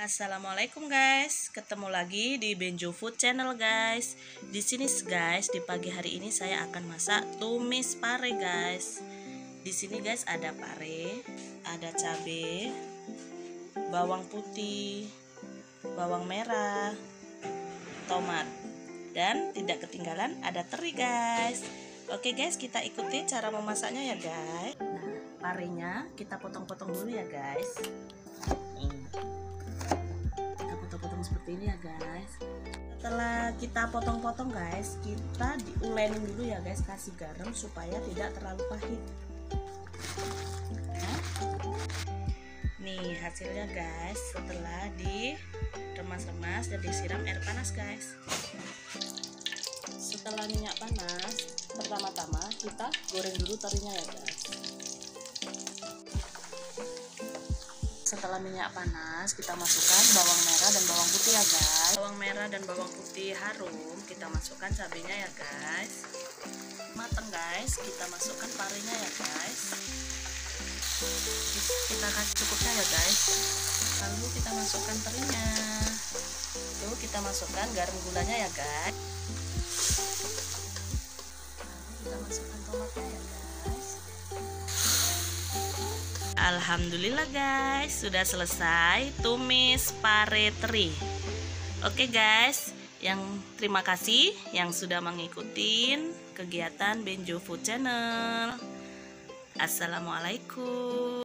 Assalamualaikum guys, ketemu lagi di Benjo Food Channel guys. Di sini guys, di pagi hari ini saya akan masak tumis pare guys. Di sini guys ada pare, ada cabe, bawang putih, bawang merah, tomat, dan tidak ketinggalan ada teri guys. Oke guys, kita ikuti cara memasaknya ya guys. Nah, parenya kita potong-potong dulu ya guys. Seperti ini ya guys. Setelah kita potong-potong guys kita diulenin dulu ya guys kasih garam supaya tidak terlalu pahit. Nih hasilnya guys setelah diremas-remas dan disiram air panas guys. Setelah minyak panas pertama-tama kita goreng dulu terinya ya guys setelah minyak panas kita masukkan bawang merah dan bawang putih ya guys. Bawang merah dan bawang putih harum kita masukkan cabenya ya guys. Mateng guys. Kita masukkan parenya ya guys. Kita kasih cukupnya ya guys. Lalu kita masukkan terinya. Lalu kita masukkan garam gulanya ya guys. Lalu kita masukkan tomatnya ya guys Alhamdulillah guys, sudah selesai tumis pare teri. Oke guys, yang terima kasih yang sudah mengikuti kegiatan Benjo Food Channel. Assalamualaikum.